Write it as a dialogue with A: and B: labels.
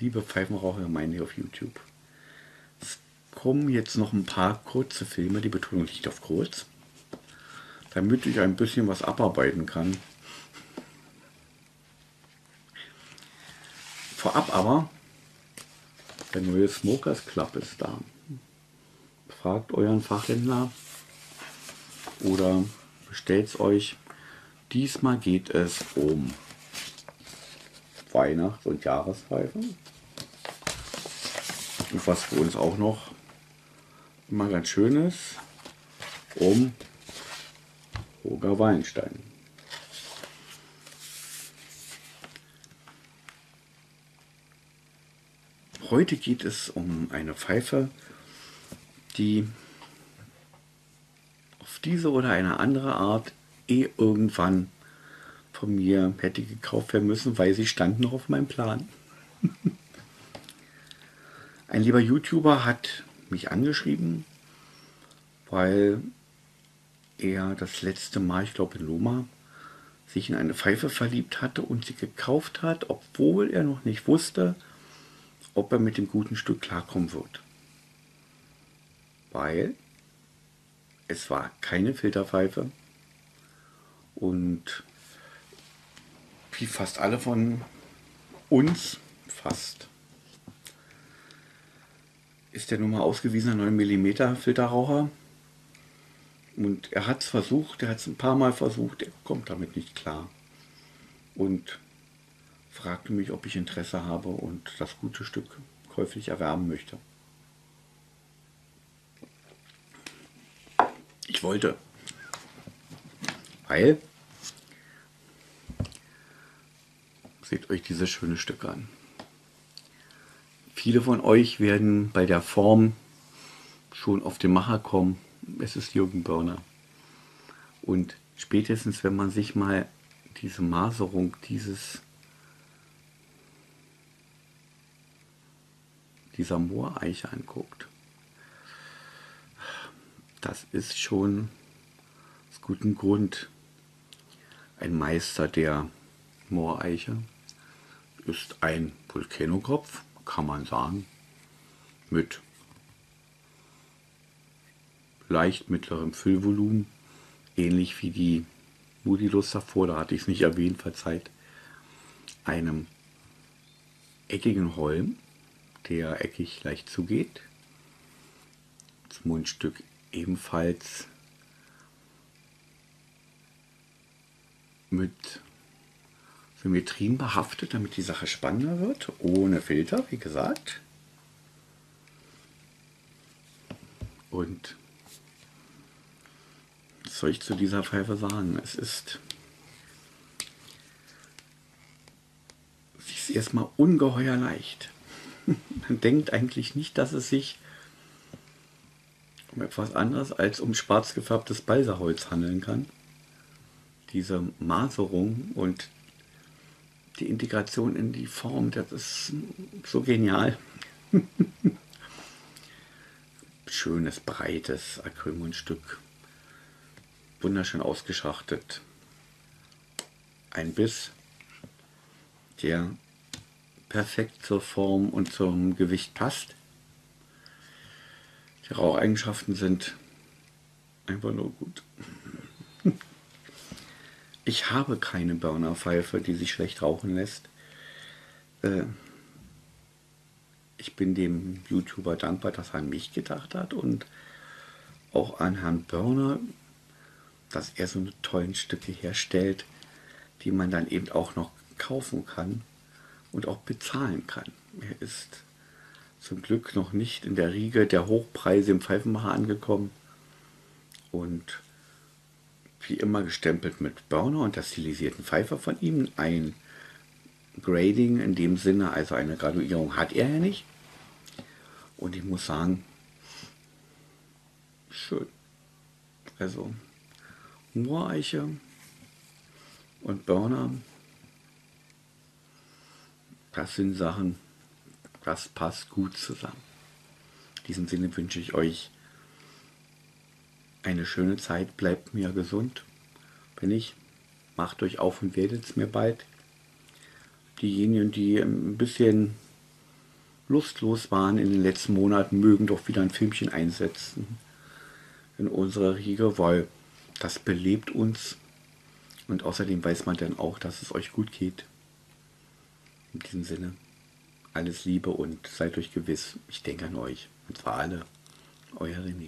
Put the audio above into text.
A: liebe Pfeifenrauchergemeinde auf YouTube. Es kommen jetzt noch ein paar kurze Filme, die Betonung liegt auf kurz, damit ich ein bisschen was abarbeiten kann. Vorab aber, der neue Smokers Club ist da. Fragt euren Fachhändler oder bestellt es euch. Diesmal geht es um Weihnachts- und Jahrespfeifen. Und was für uns auch noch immer ganz schön ist, um Roger Weinstein. Heute geht es um eine Pfeife, die auf diese oder eine andere Art eh irgendwann von mir hätte gekauft werden müssen, weil sie stand noch auf meinem Plan. Ein lieber YouTuber hat mich angeschrieben, weil er das letzte Mal, ich glaube in Loma, sich in eine Pfeife verliebt hatte und sie gekauft hat, obwohl er noch nicht wusste, ob er mit dem guten Stück klarkommen wird. Weil es war keine Filterpfeife und wie fast alle von uns, fast, ist der nun mal ausgewiesener 9 mm Filterraucher. Und er hat es versucht, er hat es ein paar Mal versucht, er kommt damit nicht klar. Und fragte mich, ob ich Interesse habe und das gute Stück käuflich erwerben möchte. Ich wollte. Weil Euch dieses schöne Stück an. Viele von euch werden bei der Form schon auf den Macher kommen. Es ist Jürgen Börner. Und spätestens, wenn man sich mal diese Maserung dieses dieser Mooreiche anguckt, das ist schon aus gutem Grund ein Meister der Mooreiche ist ein Volcanokopf, kann man sagen, mit leicht mittlerem Füllvolumen, ähnlich wie die Moodylus davor, da hatte ich es nicht erwähnt, verzeiht, einem eckigen Holm, der eckig leicht zugeht, das Mundstück ebenfalls mit Symmetrien behaftet, damit die Sache spannender wird. Ohne Filter, wie gesagt. Und was soll ich zu dieser Pfeife sagen? Es ist, sie ist erstmal ungeheuer leicht. Man denkt eigentlich nicht, dass es sich um etwas anderes als um schwarz gefärbtes Balsaholz handeln kann. Diese Maserung und die Integration in die Form, das ist so genial. Schönes, breites Acrylmundstück. Wunderschön ausgeschachtet. Ein Biss, der perfekt zur Form und zum Gewicht passt. Die Raucheigenschaften sind einfach nur gut. Ich habe keine Burnerpfeife, die sich schlecht rauchen lässt. Äh, ich bin dem YouTuber dankbar, dass er an mich gedacht hat und auch an Herrn Burner, dass er so eine tollen Stücke herstellt, die man dann eben auch noch kaufen kann und auch bezahlen kann. Er ist zum Glück noch nicht in der Riege der Hochpreise im Pfeifenmacher angekommen und wie immer gestempelt mit Burner und der stilisierten Pfeife von ihm. Ein Grading in dem Sinne, also eine Graduierung hat er ja nicht. Und ich muss sagen, schön. Also Mooreiche und Burner, das sind Sachen, das passt gut zusammen. In diesem Sinne wünsche ich euch eine schöne Zeit, bleibt mir gesund. Wenn ich, macht euch auf und werdet es mir bald. Diejenigen, die ein bisschen lustlos waren in den letzten Monaten, mögen doch wieder ein Filmchen einsetzen in unserer Riege, weil das belebt uns und außerdem weiß man dann auch, dass es euch gut geht. In diesem Sinne, alles Liebe und seid euch gewiss, ich denke an euch. Und zwar alle, euer René.